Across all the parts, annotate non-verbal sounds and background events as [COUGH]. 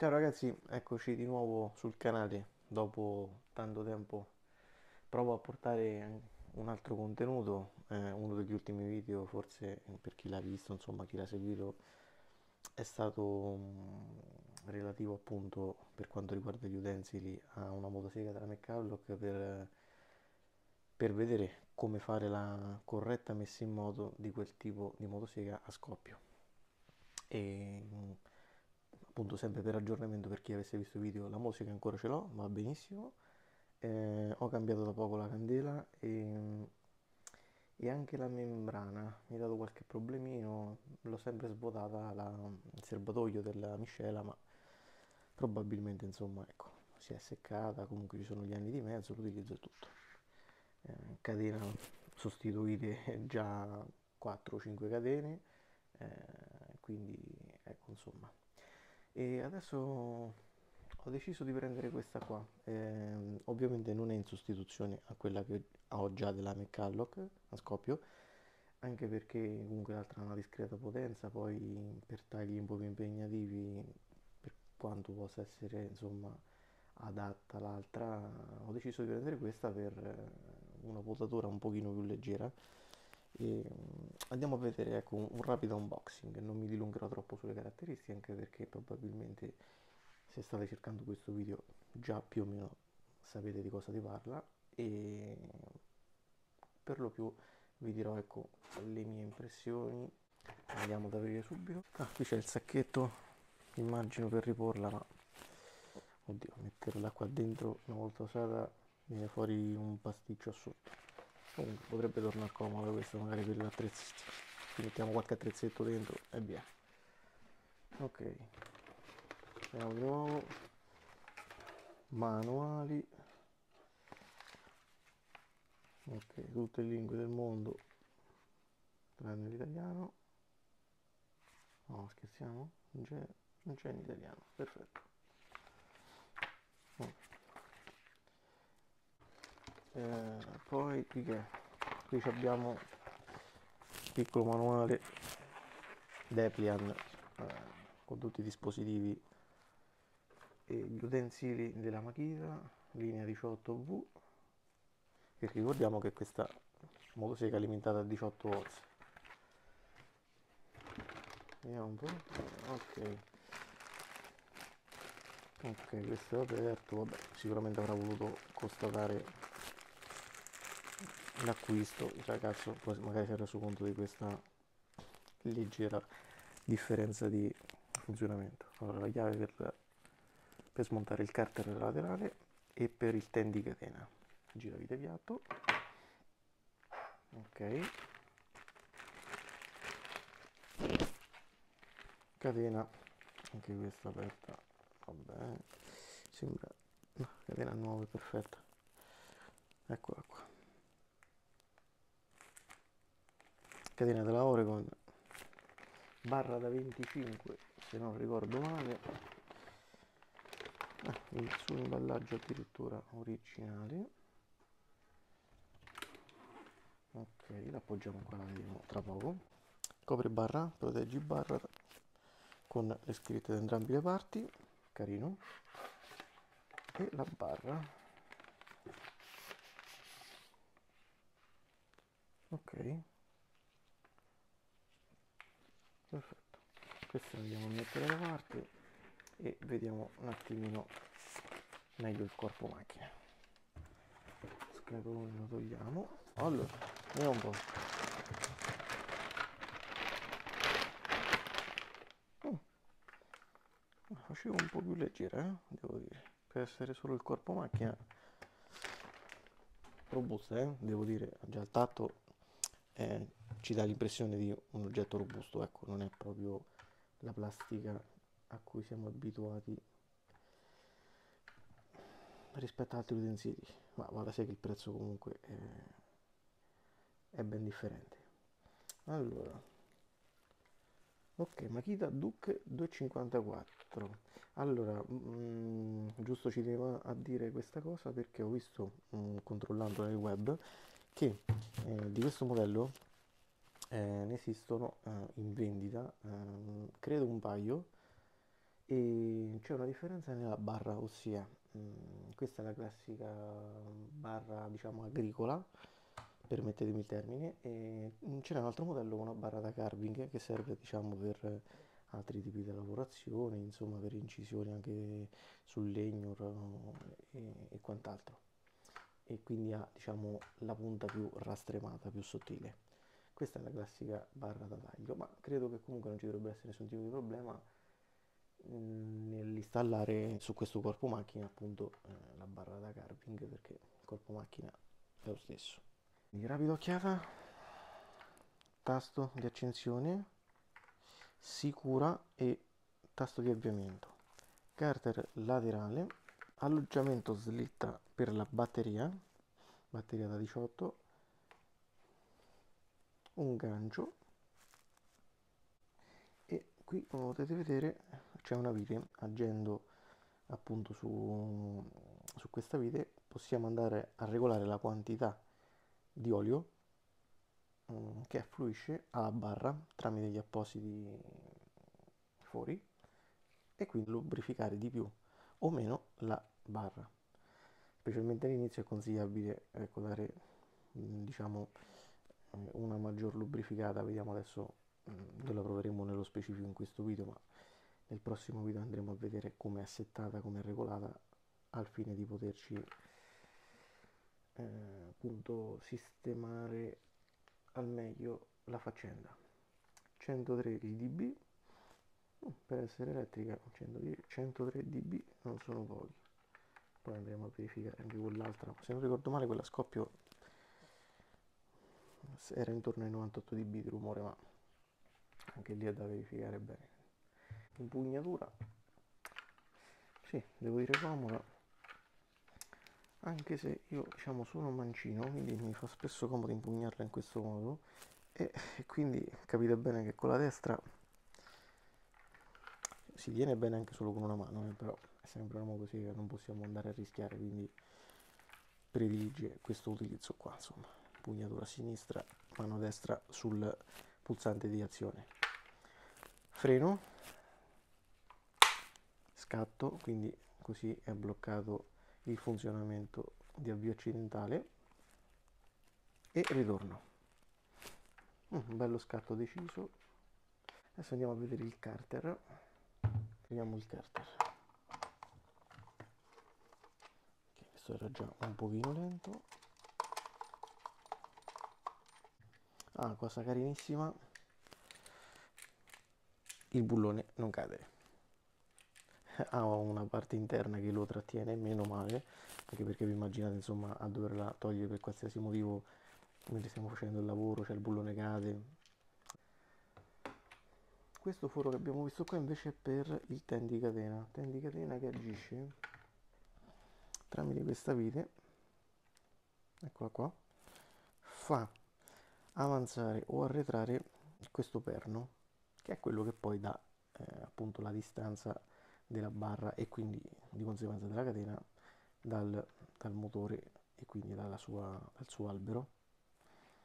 Ciao ragazzi, eccoci di nuovo sul canale dopo tanto tempo. Provo a portare un altro contenuto, eh, uno degli ultimi video, forse eh, per chi l'ha visto, insomma, chi l'ha seguito, è stato mm, relativo appunto per quanto riguarda gli utensili a una motosega della McCulloch per, per vedere come fare la corretta messa in moto di quel tipo di motosega a scoppio. E mm, appunto sempre per aggiornamento per chi avesse visto i video, la musica ancora ce l'ho, va benissimo. Eh, ho cambiato da poco la candela e, e anche la membrana mi ha dato qualche problemino, l'ho sempre svuotata la, il serbatoio della miscela, ma probabilmente insomma ecco, si è seccata, comunque ci sono gli anni di mezzo, l'utilizzo è tutto. Eh, catena sostituite già 4-5 catene, eh, quindi ecco insomma e adesso ho deciso di prendere questa qua. Ehm, ovviamente non è in sostituzione a quella che ho già della McCulloch a scoppio, anche perché comunque l'altra ha una discreta potenza, poi per tagli un po' più impegnativi, per quanto possa essere insomma adatta l'altra, ho deciso di prendere questa per eh, una potatura un pochino più leggera e mm, andiamo a vedere ecco, un, rapido unboxing, non mi dilungherò troppo sulle caratteristiche anche perché probabilmente se state cercando questo video già più o meno sapete di cosa ti parla e per lo più vi dirò ecco, le mie impressioni. Andiamo ad aprire subito. Ah, qui c'è il sacchetto, immagino per riporla, ma oddio, metterla qua dentro una volta usata viene fuori un pasticcio assurdo. Comunque potrebbe tornare comodo questo magari per l'attrezzo. Ci mettiamo qualche attrezzetto dentro e via. Ok. Andiamo di nuovo. Manuali. Ok, tutte le lingue del mondo. Tranne l'italiano. No, scherziamo? Non c'è, in italiano. Perfetto. Oh. Eh, poi qui che qui abbiamo il piccolo manuale Deplian eh, con tutti i dispositivi e gli utensili della Makita linea 18V e ricordiamo che questa motosega è alimentata a 18 volts. Vediamo un po' ok. Ok questo è aperto. Vabbè sicuramente avrà voluto constatare l'acquisto il ragazzo magari si è reso conto di questa leggera differenza di funzionamento. Allora la chiave per, per smontare il carter laterale e per il ten di catena giravite piatto. Ok. Catena. Anche questa aperta. Vabbè. Sembra no, catena nuova perfetta. Eccola qua catena della Oregon barra da 25 se non ricordo male. Ah, il suo imballaggio addirittura originale. Ok l'appoggiamo qua la vedremo tra poco. Copre barra proteggi barra con le scritte da entrambe le parti. Carino. E la barra. Ok perfetto questo lo andiamo a mettere da parte e vediamo un attimino meglio il corpo macchina scatolone lo togliamo allora vediamo un po' oh. facevo un po' più leggera eh? devo dire per essere solo il corpo macchina robusta eh? devo dire già il tatto eh, ci dà l'impressione di un oggetto robusto, ecco, non è proprio la plastica a cui siamo abituati rispetto ad altri utensili, ma va da sé che il prezzo comunque è, è ben differente. Allora, ok, Makita Duke 254. Allora, mh, mm, giusto ci devo a dire questa cosa perché ho visto, mh, mm, controllando nel web, che eh, di questo modello eh, ne esistono eh, in vendita, eh, credo un paio, e c'è una differenza nella barra, ossia mm, questa è la classica barra diciamo agricola, permettetemi il termine, e c'è un altro modello con una barra da carving che serve diciamo per altri tipi di lavorazione, insomma per incisioni anche sul legno e, e quant'altro. E quindi ha diciamo la punta più rastremata, più sottile. Questa è la classica barra da taglio, ma credo che comunque non ci dovrebbe essere nessun tipo di problema mm, nell'installare su questo corpo macchina appunto eh, la barra da carving perché il corpo macchina è lo stesso. Quindi rapida occhiata, tasto di accensione, sicura e tasto di avviamento, carter laterale, alloggiamento slitta per la batteria, batteria da 18, un gancio. E qui come potete vedere c'è una vite. Agendo appunto su, su questa vite possiamo andare a regolare la quantità di olio um, che affluisce alla barra tramite gli appositi fori e quindi lubrificare di più o meno la barra. Specialmente all'inizio è consigliabile ecco, dare diciamo una maggior lubrificata vediamo adesso noi la proveremo nello specifico in questo video ma nel prossimo video andremo a vedere come è settata come è regolata al fine di poterci eh, appunto sistemare al meglio la faccenda. 103 dB per essere elettrica 103 dB non sono pochi. Poi andremo a verificare anche quell'altra se non ricordo male quella scoppio era intorno ai 98 dB di rumore ma anche lì è da verificare bene. Impugnatura. Sì devo dire comoda. Anche se io diciamo sono mancino quindi mi fa spesso comodo impugnarla in questo modo. E, e quindi capite bene che con la destra si tiene bene anche solo con una mano eh, però è sempre un modo così che non possiamo andare a rischiare quindi predilige questo utilizzo qua insomma pugnatura sinistra, mano destra sul pulsante di azione. Freno, scatto, quindi così è bloccato il funzionamento di avvio accidentale e ritorno. Un mm, bello scatto deciso. Adesso andiamo a vedere il carter. Vediamo il carter. Questo era già un pochino lento. Ah, cosa carinissima. Il bullone non cade. [LAUGHS] ha una parte interna che lo trattiene, meno male, anche perché vi immaginate insomma a doverla togliere per qualsiasi motivo mentre stiamo facendo il lavoro, cioè il bullone cade. Questo foro che abbiamo visto qua invece è per il ten di catena, ten di catena che agisce tramite questa vite, eccola qua, fa avanzare o arretrare questo perno che è quello che poi dà eh, appunto la distanza della barra e quindi di conseguenza della catena dal, dal motore e quindi sua, dal suo albero.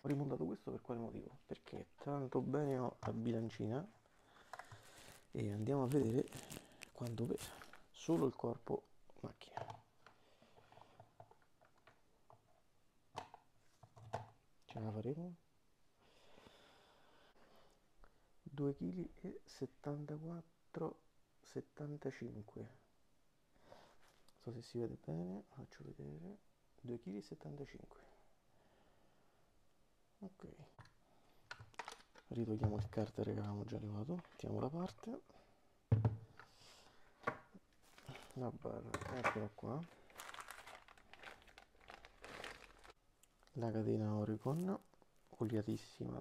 Ho rimontato questo per quale motivo? perché tanto bene ho la bilancina e andiamo a vedere quanto pesa. Solo il corpo macchina. Ce la faremo 2 kg e 74 75 non so se si vede bene faccio vedere. 2 kg 75 ok. Ritogliamo il carter che avevamo già levato mettiamo da parte. La barra eccola qua. La catena Oricon oliatissima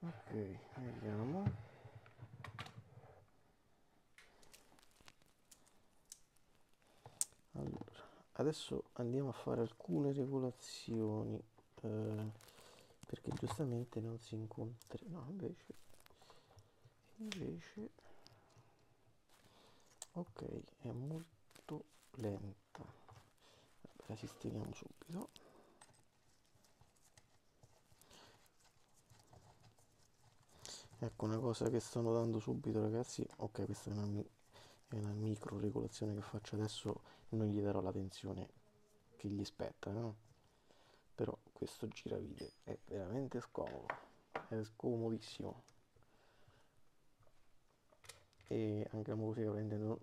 ok vediamo. Allora adesso andiamo a fare alcune regolazioni eh, perché giustamente non si incontra no invece invece ok è molto lenta. La sistemiamo subito ecco una cosa che sto notando subito ragazzi ok questa è una, è una micro regolazione che faccio adesso non gli darò l'attenzione che gli spetta no? però questo giravide è veramente scomodo è scomodissimo e anche la musica prende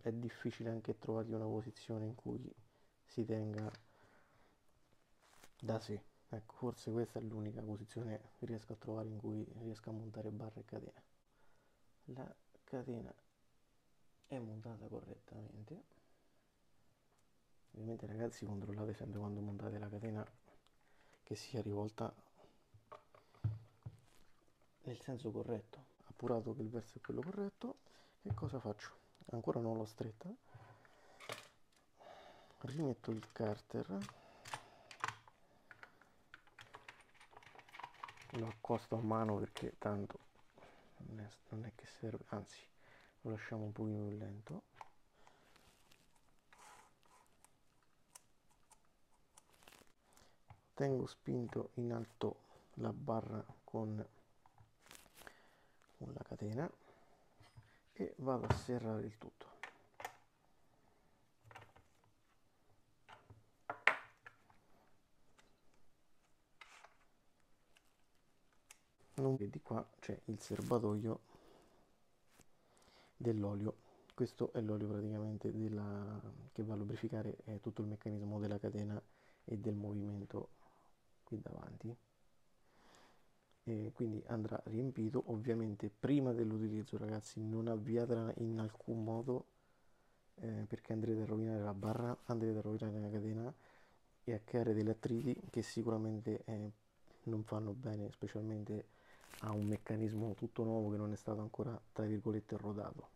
è difficile anche trovargli una posizione in cui si tenga da sé ecco forse questa è l'unica posizione che riesco a trovare in cui riesco a montare barra e catena la catena è montata correttamente. Ovviamente ragazzi controllate sempre quando montate la catena che sia rivolta nel senso corretto. Appurato che il verso è quello corretto. Che cosa faccio? Ancora non l'ho stretta. Rimetto il carter lo accosto a mano perché tanto non è, non è che serve anzi lo lasciamo un pochino più lento. Tengo spinto in alto la barra con, con la catena e vado a serrare il tutto non vedi qua c'è il serbatoio dell'olio. Questo è l'olio praticamente della, che va a lubrificare eh, tutto il meccanismo della catena e del movimento qui davanti. E quindi andrà riempito. Ovviamente prima dell'utilizzo ragazzi non avviatela in alcun modo eh, perché andrete a rovinare la barra andrete a rovinare la catena e a creare degli attriti che sicuramente eh, non fanno bene specialmente a un meccanismo tutto nuovo che non è stato ancora tra virgolette rodato.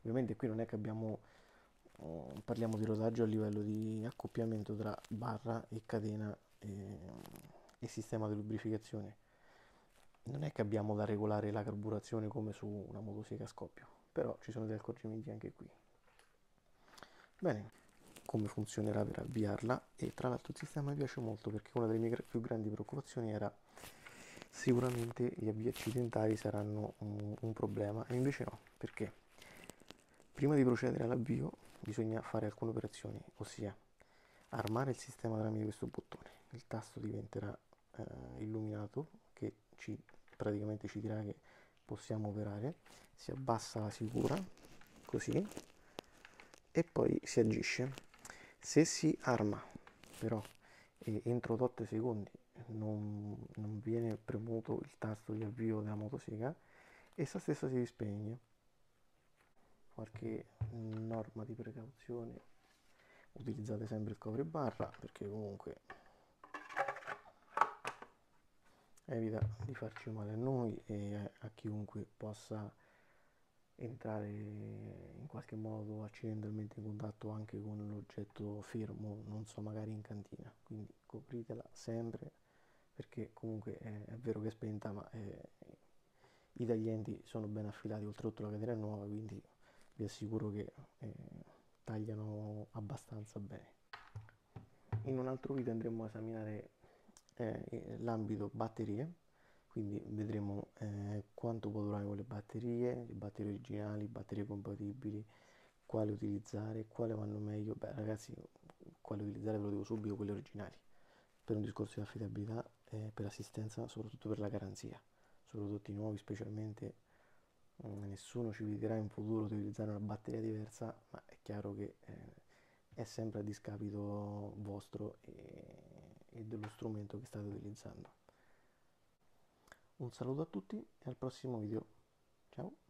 Ovviamente qui non è che abbiamo oh, parliamo di rodaggio a livello di accoppiamento tra barra e catena e, e sistema di lubrificazione. Non è che abbiamo da regolare la carburazione come su una motosega a scoppio però ci sono degli accorgimenti anche qui. Bene come funzionerà per avviarla? E tra l'altro il sistema mi piace molto perché una delle mie più grandi preoccupazioni era sicuramente gli avvii accidentali saranno un, un problema e invece no, perché prima di procedere all'avvio bisogna fare alcune operazioni, ossia armare il sistema tramite questo bottone. Il tasto diventerà eh, illuminato che ci, praticamente ci dirà che possiamo operare, si abbassa la sicura così e poi si agisce. Se si arma però entro 8 secondi non, non viene premuto il tasto di avvio della motosega essa stessa si spegne qualche norma di precauzione utilizzate sempre il copre barra perché comunque evita di farci male a noi e a chiunque possa entrare in qualche modo accidentalmente in contatto anche con l'oggetto fermo, non so, magari in cantina. Quindi copritela sempre perché comunque è, è vero che è spenta, ma è, i taglienti sono ben affilati, oltretutto la catena è nuova, quindi vi assicuro che eh, tagliano abbastanza bene. In un altro video andremo a esaminare eh, l'ambito batterie quindi vedremo eh, quanto può durare con le batterie, le batterie originali, batterie compatibili, quale utilizzare, quale vanno meglio. Beh ragazzi, quale utilizzare ve lo dico subito, quelle originali, per un discorso di affidabilità e per assistenza, soprattutto per la garanzia. Su prodotti nuovi specialmente mm, nessuno ci viderà in futuro di utilizzare una batteria diversa, ma è chiaro che eh, è sempre a discapito vostro e, e dello strumento che state utilizzando. Un saluto a tutti e al prossimo video. Ciao!